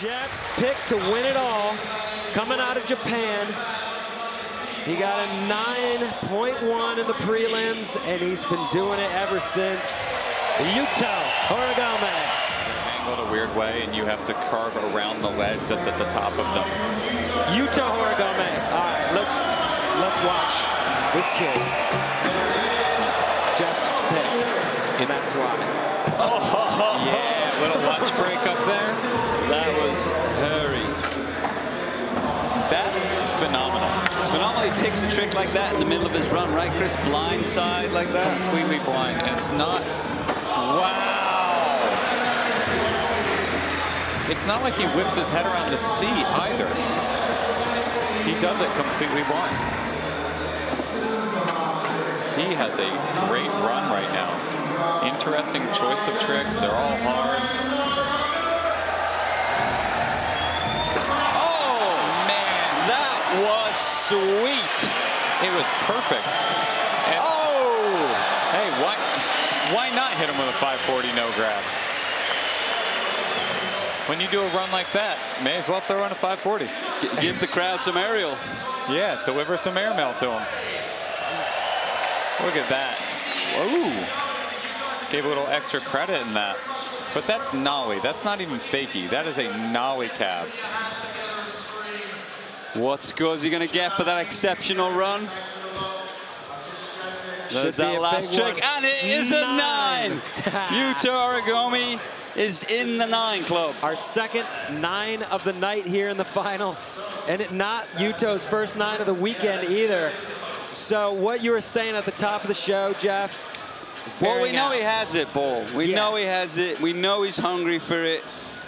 Jeff's pick to win it all, coming out of Japan. He got a 9.1 in the prelims, and he's been doing it ever since. Yuto Horigome. Angled a weird way, and you have to carve around the ledge that's at the top of them. Yuto Horigome. All right, let's let's watch this kid. Jeff's pick, and that's why. Oh, yeah, little lunch break up there. Was. That's phenomenal. It's phenomenal he picks a trick like that in the middle of his run, right, Chris? Blind side like that. Completely blind. It's not. Wow. It's not like he whips his head around to see either. He does it completely blind. He has a great run right now. Interesting choice of tricks. They're all hard. Sweet. It was perfect. And, Oh! hey, why, why not hit him with a 540 no grab? When you do a run like that, may as well throw in a 540. G- give the crowd some aerial. Yeah, deliver some airmail to him. Look at that. Ooh. Gave a little extra credit in that. But that's nollie. That's not even fakey. That is a nollie cab. What score is he going to get for that exceptional run? There's that last trick, one. and it is a Nine. nine. Yuto Horigome is in the nine club. Our second nine of the night here in the final, and it not Yuto's first nine of the weekend either. So what you were saying at the top of the show, Jeff? Well, we know out. he has it, Ball. We Yeah. know he has it. We know he's hungry for it.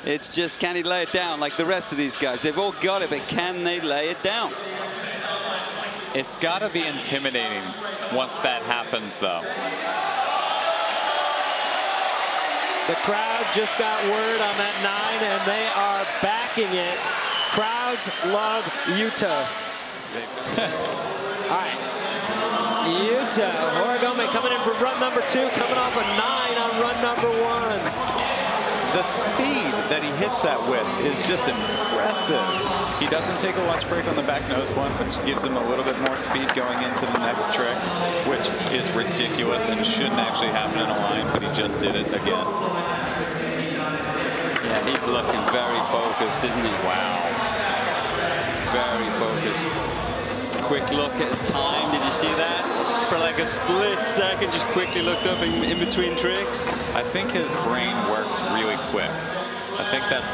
It's just, can he lay it down like the rest of these guys? They've all got it, but can they lay it down? It's got to be intimidating once that happens, though. The crowd just got word on that nine, and they are backing it. Crowds love Yuto. All right. Yuto, Horigome coming in for run number two, coming off a nine on run number one. The speed that he hits that with is just impressive. He doesn't take a lunch break on the back nose blunt, which gives him a little bit more speed going into the next trick, which is ridiculous and shouldn't actually happen in a line, but he just did it again. Yeah, he's looking very focused, isn't he? Wow. Very focused. Quick look at his time. Did you see that? For like a split second, just quickly looked up in, in between tricks. I think his brain works really quick. I think that's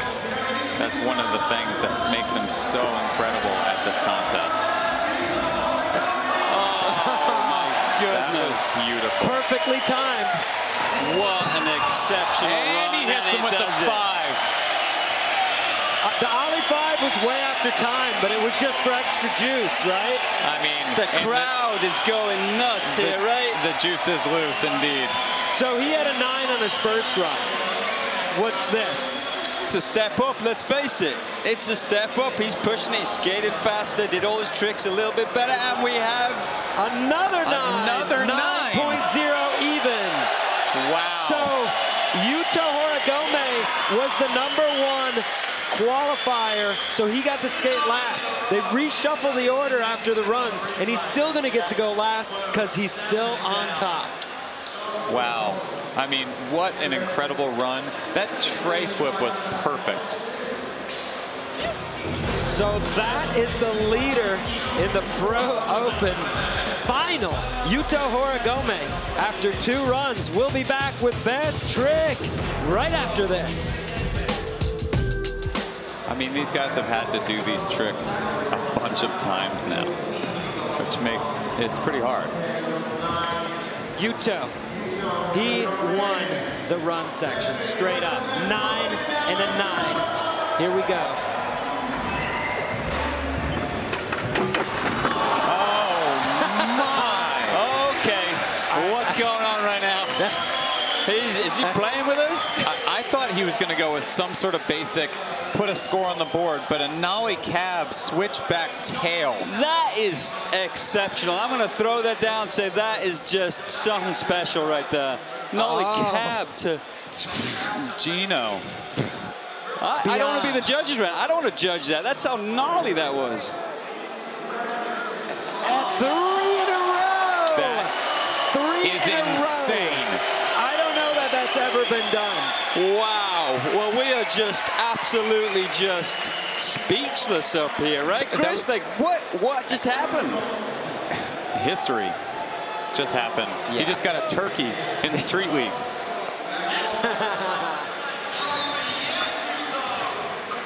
that's one of the things that makes him so incredible at this contest. Oh my goodness. beautiful. Perfectly timed. What an exceptional And run. he hits him he with the it. five. Uh, the Ollie 5 was way after time, but it was just for extra juice, right? I mean, The and crowd is going nuts the, here, right? The juice is loose, indeed. So he had a nine on his first run. What's this? It's a step up, let's face it. It's a step up. He's pushing it, he skated faster, did all his tricks a little bit better, and we have Another nine. Another nine. 9.0 even. Wow. So Yuto Horigome was the number one qualifier, so he got to skate last. They reshuffle the order after the runs, and he's still going to get to go last because he's still on top. wow. I mean, what an incredible run. That tray flip was perfect. So that is the leader in the Pro Open final. Yuto Horigome, after two runs, will be back with best trick right after this. I mean, these guys have had to do these tricks a bunch of times now, which makes it's pretty hard. Yuto, he won the run section straight up. Nine and a nine. Here we go. Was going to go with some sort of basic, put a score on the board, but a nollie cab switchback tail. That is exceptional. I'm going to throw that down and say that is just something special right there. Nollie Oh. cab to Gino. I, I don't want to be the judges, right? I don't want to judge that. That's how gnarly that was. At Three in a row. That Three is in a insane. row. I don't know that that's ever been done. Wow. Well, we are just absolutely just speechless up here, right, Chris? Like, what? What just happened? History just happened. He just got a turkey in the street league.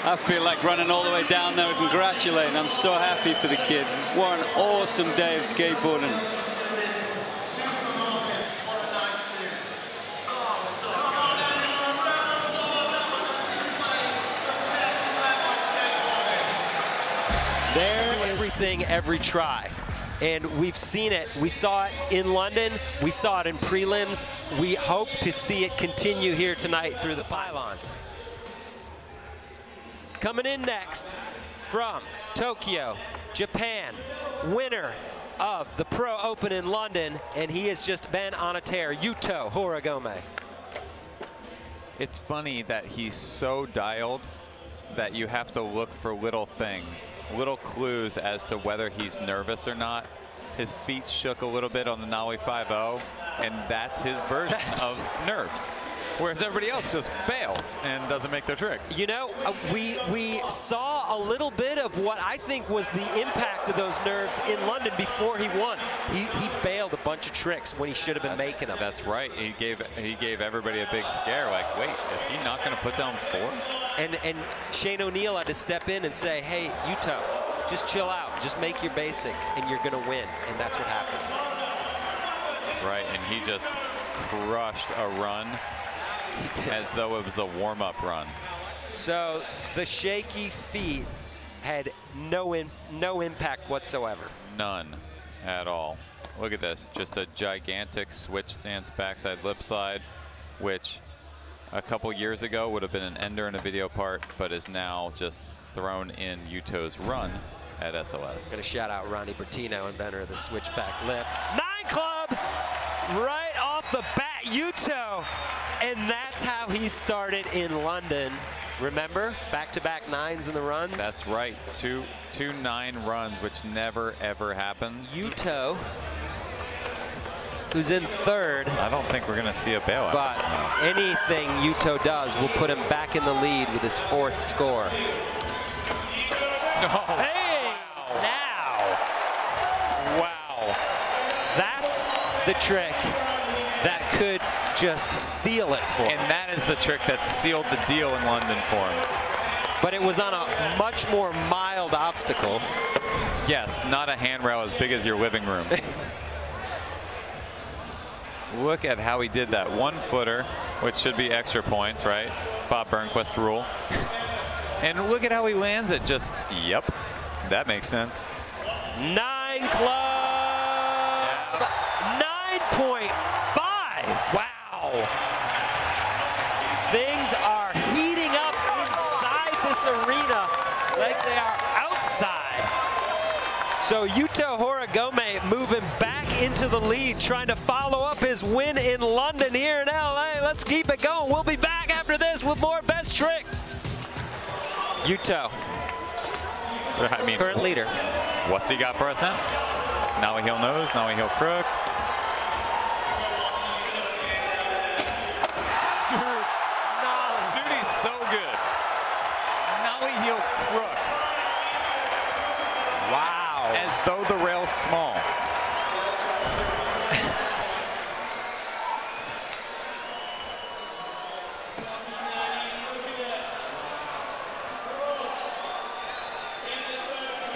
I feel like running all the way down there and congratulating. I'm so happy for the kid. What an awesome day of skateboarding. Everything, every try. And we've seen it. We saw it in London. We saw it in prelims. We hope to see it continue here tonight through the pylon. Coming in next from Tokyo, Japan, winner of the Pro Open in London, and he has just been on a tear, Yuto Horigome. It's funny that he's so dialed that you have to look for little things, little clues as to whether he's nervous or not. His feet shook a little bit on the Nollie 5.0, and that's his version of nerves. Whereas everybody else just bails and doesn't make their tricks. You know, uh, we we saw a little bit of what I think was the impact of those nerves in London before he won. He, he bailed a bunch of tricks when he should have been making them. That's right. He gave he gave everybody a big scare. Like, wait, is he not going to put down four? And and Shane O'Neill had to step in and say, hey, Yuto, just chill out. Just make your basics and you're going to win. And that's what happened. Right, and he just crushed a run as though it was a warm-up run. So the shaky feet had no in, no impact whatsoever. None at all. Look at this, just a gigantic switch stance backside lip slide, which a couple years ago would have been an ender in a video part, but is now just thrown in Yuto's run at SLS. Gonna shout out Ronnie Bertino, inventor of the switchback lip. Nine Club, right off the bat, Yuto. And that's how he started in London. Remember, back-to-back nines in the runs? That's right, two two nine runs, which never ever happens. Yuto, who's in third. I don't think we're gonna see a bailout. But anything Yuto does will put him back in the lead with his fourth score. No. Hey, now. Wow. That's the trick that could just seal it for him. And that is the trick that sealed the deal in London for him. But it was on a much more mild obstacle. Yes, not a handrail as big as your living room. Look at how he did that one footer, which should be extra points, right? Bob Burnquist rule. And look at how he lands it. Just, yep, that makes sense. Nine club. 9.5. Wow. Things are heating up inside this arena like they are outside. So Yuto Horigome moving back into the lead, trying to follow up his win in London here in LA. Let's keep it going. We'll be back after this with more best trick. Yuto, I mean, current leader. what's he got for us now? Nollie heel nose, Nollie heel crook. Dude, he's so good. Nollie heel crook. Wow. As though the rail's small.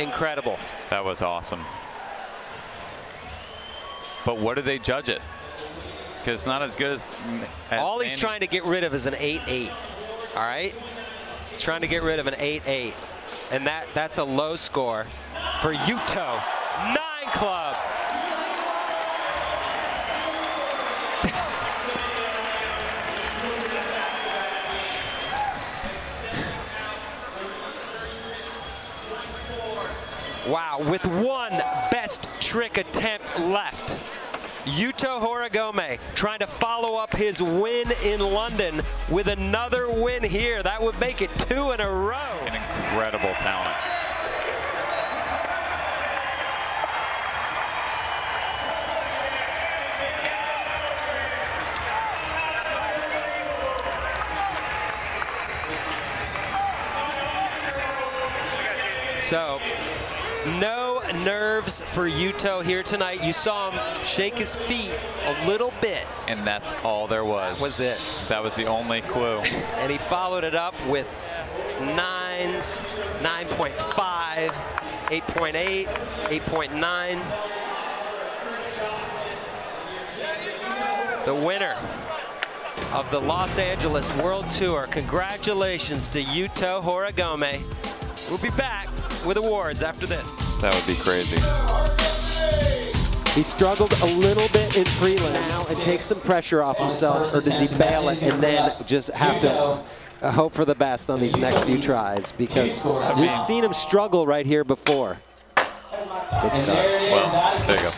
Incredible. That was awesome. But what do they judge it? Because it's not as good as. as All he's Andy- trying to get rid of is an 8-8. All right? Trying to get rid of an 8-8. And that that's a low score for Yuto. Nine club. Wow, with one best trick attempt left. Yuto Horigome trying to follow up his win in London with another win here. That would make it two in a row. An incredible talent. So, no nerves for Yuto here tonight. You saw him shake his feet a little bit. And that's all there was. Was it? That was the only clue. And he followed it up with nines, 9.5, 8.8, 8.9. The winner of the Los Angeles World Tour. Congratulations to Yuto Horigome. We'll be back with awards after this. That would be crazy. He struggled a little bit in prelims now and take some pressure off himself, or does he bail it and then just have to uh, hope for the best on these next few tries? Because we've seen him struggle right here before. Good start. Well, there you go.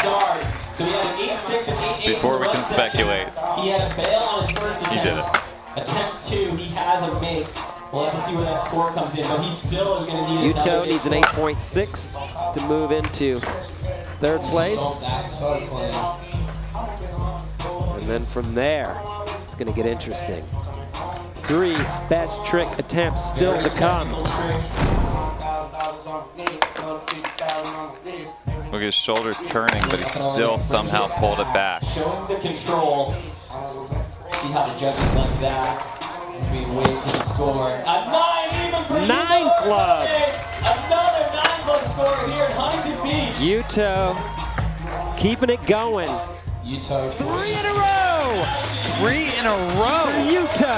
So he had an 8-6 and 8-8 Before we can speculate. He had a bail on his first He did it. Attempt two, he has a make. We'll have to see where that score comes in, but he still is going to need another Yuto needs an 8.6 to move into third place. That's so playing. And then from there, it's going to get interesting. Three best trick attempts still to come. Look at his shoulders turning, but he still somehow pulled it back. Showing the control. See how the judges like that. As we wait the score. A nine even for Nine Yuto club. Another nine club score here at Huntington Beach. Yuto keeping it going. Yuto Three in a row. Three in a row. Yuto.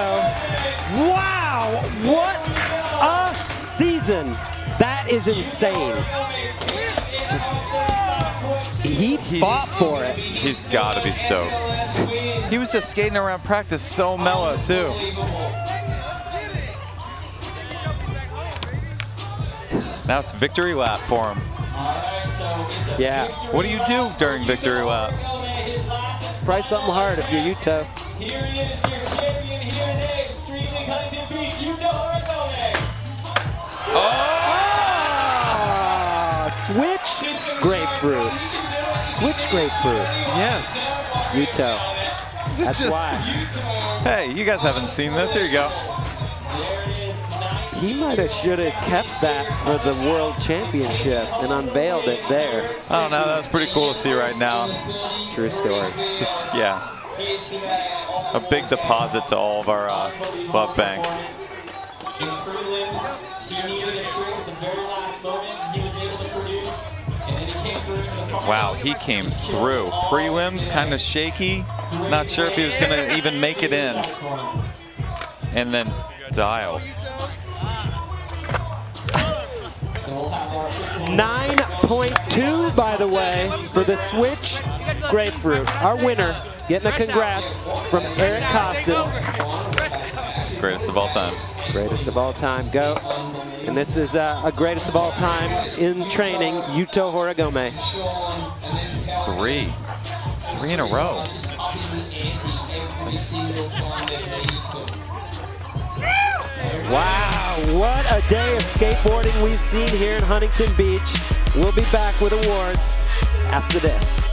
Wow, what a season. That is insane. He fought for it. He's got to be stoked. He was just skating around practice so mellow, too. Now it's victory lap for him. Yeah, What do you do during victory lap? try something hard if you're Yuto. Here he is, your champion here today, streaming Huntington Beach, Yuto Horigome. Ah, switch grapefruit. Switch grapefruit. Yes. Yuto. That's just- why. Hey, you guys haven't seen this. Here you go. He might have should have kept that for the world championship and unveiled it there. I don't know. That's pretty cool to see right now. True story. Just, yeah. A big deposit to all of our uh, love banks. In he needed a trick at the very last moment. He was able to produce, and then he came through into the final Wow, he came through. Prelims, kind of shaky. Not sure if he was going to even make it in. And then dialed. 9.2, by the way, for the switch grapefruit. Our winner getting a congrats from Eric Koston. Greatest of all time. Greatest of all time, go. And this is uh, a greatest of all time in training, Yuto Horigome. Three. Three in a row. Wow, what a day of skateboarding we've seen here in Huntington Beach. We'll be back with awards after this.